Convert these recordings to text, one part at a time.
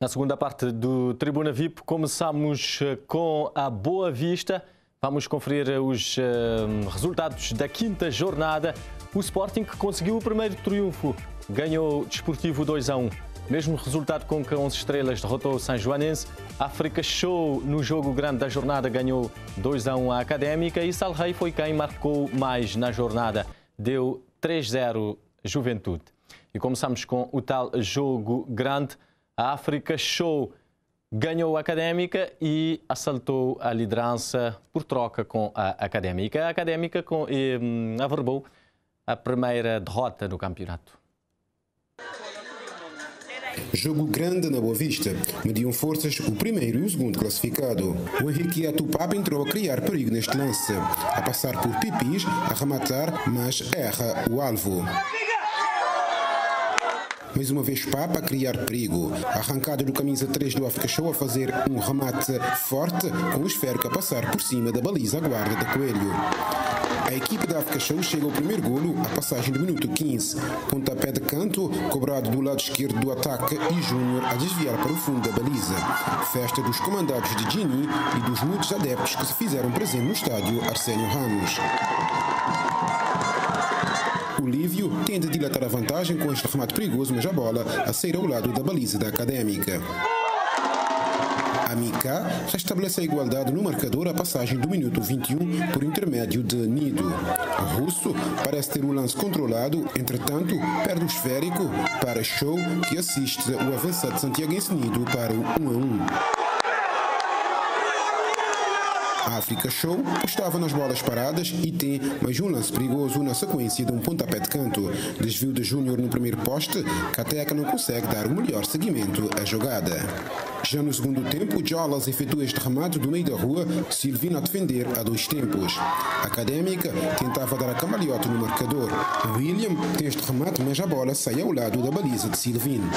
Na segunda parte do Tribuna VIP, começamos eh, com a Boa Vista. Vamos conferir os uh, resultados da quinta jornada. O Sporting conseguiu o primeiro triunfo, ganhou o Desportivo 2 a 1. Mesmo resultado com que 11 estrelas derrotou o São Joanense. África Show no jogo grande da jornada ganhou 2 a 1 à Académica e Salrei foi quem marcou mais na jornada. Deu 3-0 Juventude. E começamos com o tal jogo grande. A África Show ganhou a Académica e assaltou a liderança por troca com a Académica. A Académica com, eh, averbou a primeira derrota do campeonato. Jogo grande na Boa Vista. Mediam forças o primeiro e o segundo classificado. O Henrique Atupap entrou a criar perigo neste lance. A passar por Pipis, a rematar, mas erra o alvo. Mais uma vez Papa a criar perigo. Arrancada do camisa 3 do África Show a fazer um remate forte com o esférico a passar por cima da baliza guarda da Coelho. A equipe da África Show chega ao primeiro golo à passagem do minuto 15. Pontapé de canto, cobrado do lado esquerdo do ataque e Júnior a desviar para o fundo da baliza. Festa dos comandados de Gini e dos muitos adeptos que se fizeram presente no estádio Arsénio Ramos. O Lívio tenta dilatar a vantagem com este remate perigoso, mas a bola a sair ao lado da baliza da Académica. A Mika restabelece a igualdade no marcador à passagem do minuto 21 por intermédio de Nido. O russo parece ter o lance controlado, entretanto, perde o esférico para Show, que assiste o avançado santiaguense Nido para o 1 a 1. África Show estava nas bolas paradas e tem mais um lance perigoso na sequência de um pontapé de canto. Desvio de Júnior no primeiro poste, Cateca não consegue dar o melhor seguimento à jogada. Já no segundo tempo, Jolas efetua este remate do meio da rua, Silvino a defender a dois tempos. A Académica tentava dar a cambalhota no marcador. William tem este remate, mas a bola sai ao lado da baliza de Silvino.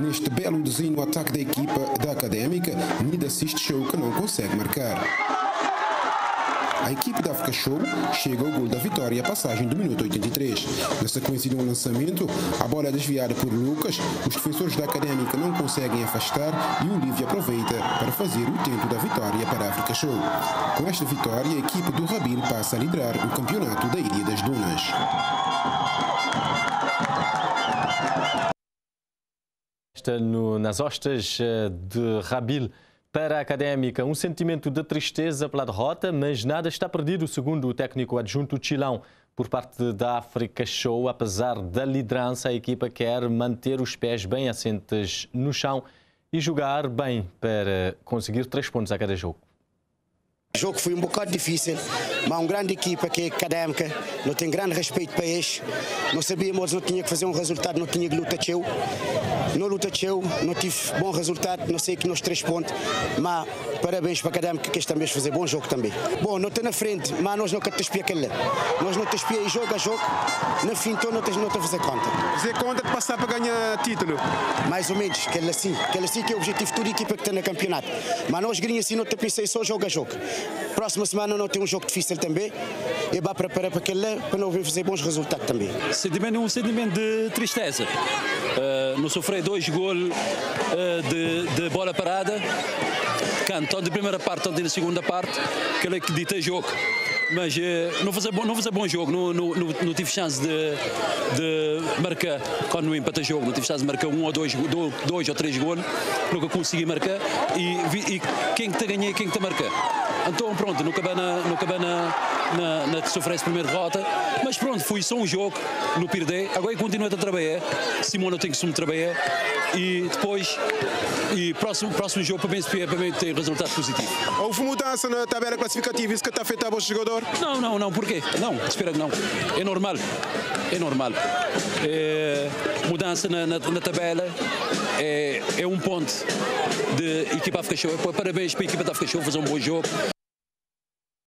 Neste belo desenho ataque da equipa da Académica, Nida assiste show que não consegue marcar. A equipe da África Show chega ao gol da vitória a passagem do minuto 83. Na sequência de um lançamento, a bola é desviada por Lucas, os defensores da Académica não conseguem afastar e o Lívia aproveita para fazer o tento da vitória para a África Show. Com esta vitória, a equipe do Rabil passa a liderar o campeonato da Ilha das Dunas. No, nas hostas eh, de Rabil para a Académica. Um sentimento de tristeza pela derrota, mas nada está perdido, segundo o técnico adjunto Chilão. Por parte da África Show, apesar da liderança, a equipa quer manter os pés bem assentes no chão e jogar bem para conseguir três pontos a cada jogo. O jogo foi um bocado difícil, mas uma grande equipa que é académica, não tem grande respeito para eles. Não sabíamos, não tinha que fazer um resultado, não tinha que lutar teu. Não luta teu, não tive bom resultado, não sei que nos três pontos, mas parabéns para a académica que esta vez fazer bom jogo também. Bom, não está na frente, mas nós não queremos espia aquele. Nós não te e jogo a jogo, no fim então não não te fazer conta. Fazer conta de passar para ganhar título? Mais ou menos, aquele assim, aquele assim que é o objetivo de toda a equipa que está no campeonato. Mas nós grinhos assim não te pensei só jogo a jogo. Próxima semana não tem um jogo difícil também. E vai preparar para aquele para não vir fazer bons resultados também. Sentimento, um sentimento de tristeza. Uh, não sofrer dois gols uh, de, de bola parada. Tanto de primeira parte, tanto na segunda parte, aquele que dita jogo mas uh, não fazer bom, não bom jogo, não, não, não, não tive chance de, de marcar quando não empata jogo, não tive chance de marcar um ou dois, dois ou três gols, nunca consegui marcar e, e quem que te ganhei, quem que te marcar. Então pronto, não acabei na, não acabei na, na, sofrer essa primeira derrota, mas pronto, foi só um jogo, no perder, agora continuo a trabalhar, Simona tem que se trabalhar e depois, e próximo, próximo jogo para mim, para mim ter resultado positivo. Houve mudança na tabela classificativa, isso que está afetando o jogador? Não, não, não, porquê? Não, espera que não, é normal, é normal. É, mudança na, na, na tabela é, é um ponto de equipa África Show. Parabéns para a equipa da Show fazer um bom jogo.